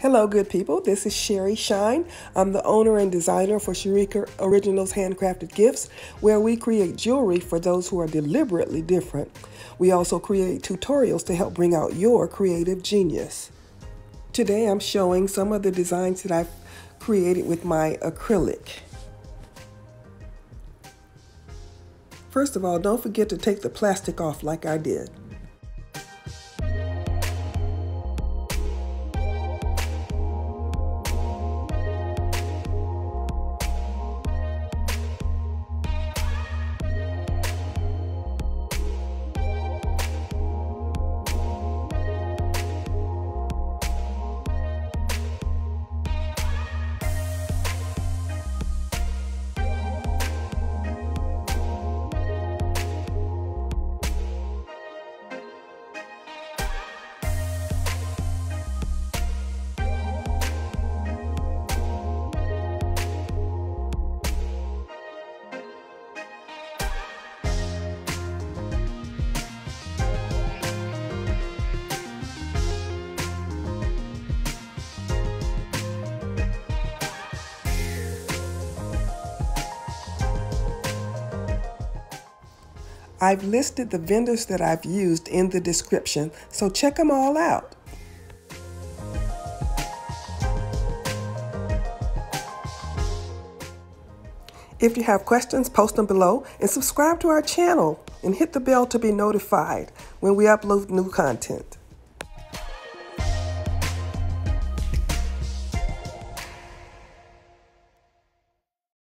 Hello, good people. This is Sherry Shine. I'm the owner and designer for Sherika Originals Handcrafted Gifts, where we create jewelry for those who are deliberately different. We also create tutorials to help bring out your creative genius. Today, I'm showing some of the designs that I've created with my acrylic. First of all, don't forget to take the plastic off like I did. I've listed the vendors that I've used in the description, so check them all out. If you have questions, post them below and subscribe to our channel and hit the bell to be notified when we upload new content.